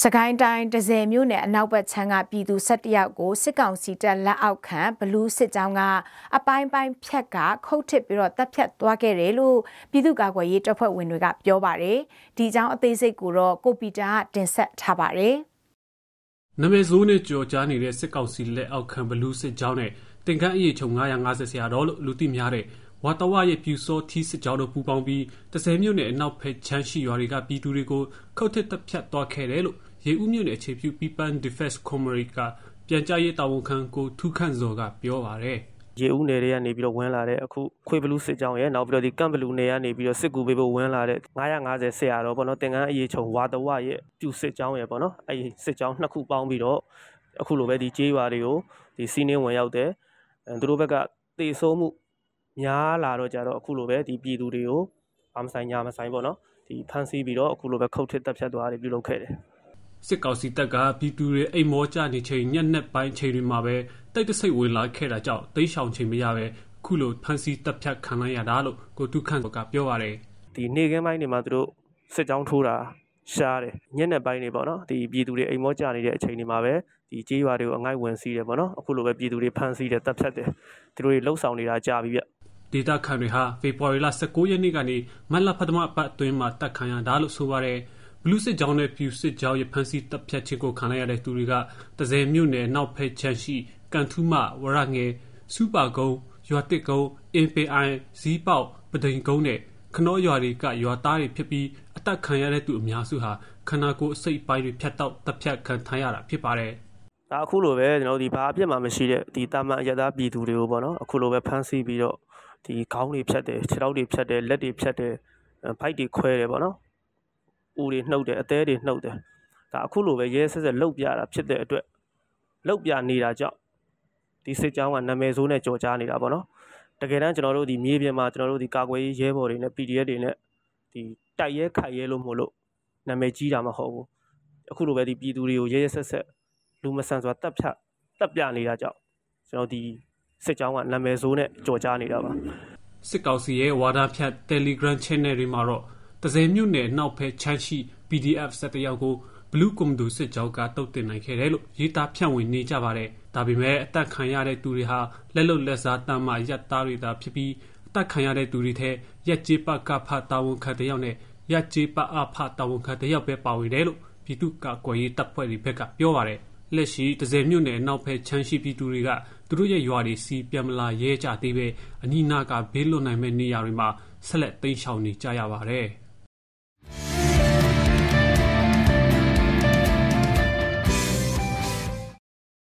စကိုင်းတိုင်းဒဇယ်မြို့နယ်အနောက်ဘက်ခြမ်းကပြည်သူ17ယောက်ကိုစစ်ကောင်စီတပ်လက်အောက်ခံဘလူးစစ်ကြောင်းကအပိုင်းပိုင်းဖြတ်ကခုတ်ထစ်ပြီးတော့တပ်ဖြတ်သွားခဲ့တယ်လို့ပြည်သူ့ကာကွယ်ရေးတပ်ဖွဲ့ဝင်တွေကပြောပါတယ်။ဒီကြောင်းအသေးစိတ်ကိုတော့ကိုပီတာကတင်ဆက်ထားပါတယ်။နမဲဆိုးနဲ့ကြော်ကြားနေတဲ့စစ်ကောင်စီလက်အောက်ခံဘလူးစစ်ကြောင်းနဲ့တင်ကန်းအရေးချုံ950ဆရာတော်လို့လူသိများတဲ့ ဝါတဝရဲ့ပြူစောထီးစစ်ကြောင်းတို့ ပူးပေါင်းပြီးတစဲမြို့နယ် အနောက်ဖက်ချမ်းရှိ ရွာတွေက ပြည်သူတွေကို ခုတ်ထစ်တပ်ဖြတ်သွားခဲ့တယ်လို့ ရေဦးမြို့နယ် အခြေပြု People Defense Comrade က ပြန်ကြားရေးတာဝန်ခံ ကိုထူးခန့်စော်က ပြောပါတယ် ရေဦးနယ်တွေကနေပြီးတော့ ဝင်လာတဲ့ အခု ခွေဘလူးစစ်ကြောင်းရဲ့နောက်ပြီးတော့ဒီကမ်ဘလူးနယ်ကနေပြီးတော့ စစ်ကူပေးဖို့ ဝင်လာတဲ့950ဆရာတော်ပေါ့နော်တင်ကန်းအရေးချုံ ဝါတဝရဲ့ပြူစစ်ကြောင်းရဲ့ပေါ့နော် အဲဒီစစ်ကြောင်းနှစ်ခုပေါင်းပြီးတော့ အခုလိုပဲ ဒီကျေးရွာတွေကိုဒီစီးနှင်းဝင်ရောက်တယ်အဲသူတို့ဘက်ကတေဆိုးမှု များလာတော့ကြတော့အခုလိုပဲဒီပြည်သူတွေကိုအမဆိုင်ညာမဆိုင်ပေါ့နော်ဒီဖမ်းဆီးပြီးတော့အခုလိုပဲခုတ်ထစ်တပ်ဖြတ်သွားတယ်ပြုလုပ်ခဲ့တယ်စစ်ကောင်စီတပ်ကပြည်သူတွေအိမ်မောကြနေချိန်ညနေပိုင်းချိန်တွေမှာပဲတိုက်တဆိတ်ဝင်လာခဲ့တာကြောင့်တိတ်ရှောင်ချိန်မရပဲခုလိုဖမ်းဆီးတပ်ဖြတ်ခံလိုက်ရတာလို့ကိုတုခန့်ကပြောပါတယ်ဒီနေကင်းပိုင်းတွေမှာသူတို့စစ်ကြောင်းထိုးတာရှားတယ်ညနေပိုင်းတွေပေါ့နော်ဒီပြည်သူတွေအိမ်မောကြနေတဲ့အချိန်တွေမှာပဲဒီကြေးရွာတွေကိုအငိုက်ဝင်စီးတယ်ပေါ့နော်အခုလိုပဲပြည်သူတွေဖမ်းဆီးတယ်တပ်ဖြတ်တယ်သူတို့တွေလှုပ်ဆောင်နေတာကြာပြီဗျ ဒေတာခံတွေဟာ ဖေဖော်ဝါရီလ19ရက်နေ့ကနေ မတ်လ ပထမပတ်အတွင်းမှာတပ်ခံရတာလို့ ဆိုပါတယ်ဘလူးစစ်ကြောင်းနဲ့ပြူစစ်ကြောင်းရဲ့ ဖမ်းဆီးတပ်ဖြတ်ခြင်းကို ခံလိုက်ရတဲ့သူတွေကတစယ်မြို့နယ်နောက်ဖက်ချမ်းရှိ ကန်ထူးမ ဝရငယ်စူပါကုန်း ရွာတစ်ကုန်း အင်ပေအိုင် ဇီးပေါက်ပဒိန်ကုန်းနဲ့ ခနောရွာတွေက ရွာသားတွေဖြစ်ပြီး အသက်ခံရတဲ့သူအများစုဟာ ခန္ဓာကိုယ်အစိတ်ပိုင်းတွေ ဖြတ်တောက်တပ်ဖြတ်ခံထားရတာဖြစ်ပါတယ်ဒါအခုလိုပဲကျွန်တော်ဒီဘာအပြစ်မှမရှိတဲ့ဒီတာမန်အရသားပြည်သူတွေကိုပေါ့နော်အခုလိုပဲ ဖမ်းဆီးပြီးတော့ ဒီခေါင်းတွေဖြတ်တယ်ခြေထောက်တွေဖြတ်တယ်လက်တွေဖြတ်တယ်ဖိုက်တွေခွဲတယ်ပေါ့နော်ဦးတွေနှုတ်တယ်အသေးတွေနှုတ်တယ်ဒါအခုလိုပဲရဲဆက်ဆက်လှုပ်ပြတာဖြစ်တဲ့အတွက်လှုပ်ပြနေတာကြောင့်ဒီစစ်ကြောင်းကနာမည်ဆိုးနဲ့ကြော်ကြားနေတာပေါ့နော်တကယ်တမ်းကျွန်တော်တို့ဒီမြေပြင်မှာကျွန်တော်တို့ဒီကာကွယ်ရေးရဲဘော်တွေနဲ့ PDF တွေနဲ့ဒီတိုက်ရဲခိုက်ရဲလို့မို့လို့နာမည်ကြီးတာမဟုတ်ဘူးအခုလိုပဲဒီပြည်သူတွေကိုရဲရဲဆက်ဆက်လူမဆန်စွာတပ်ဖြတ်တပ်ပြနေတာကြောင့်ကျွန်တော်ဒီ စစ်ကြောင်းကနာမည်ဆိုးနဲ့ကြော်ကြားနေတာပါစစ်ကောင်စီရဲ့ဝါဒဖြတ် Telegram Channel တွေမှာတော့တစဲမြို့နယ်နောက်ဖက်ချမ်းရှိ PDF 17ယောက်ကိုဘလူးကွန်မဒိုစစ်ကြောင်းကတုတ်တင်နိုင်ခဲ့တယ်လို့ရေးသားဖြန့်ဝေနေကြပါတယ်။ဒါပေမဲ့အသက်ခံရတဲ့သူတွေဟာလက်လုံလက်စားတမ်းမှရက်သားတွေသာဖြစ်ပြီးအသက်ခံရတဲ့သူတွေထဲရက်ကျေးပကဖတာဝန်ခံတယောက်နဲ့ရက်ကျေးပအဖတာဝန်ခံတယောက်ပဲပါဝင်တယ်လို့ပြည်သူ့ကာကွယ်ရေးတပ်ဖွဲ့တွေဘက်ကပြောပါတယ်။လက်ရှိတစဲမြို့နယ်နောက်ဖက်ချမ်းရှိပြည်သူတွေက သူတို့ရဲ့ရွာတွေစီပြန်မလာရဲကြသေးပဲအနီးနားက ဘေးလွတ်နိုင်မဲ့နေရာတွေမှာ ဆက်လက် တိမ်းရှောင်နေကြရပါတယ်။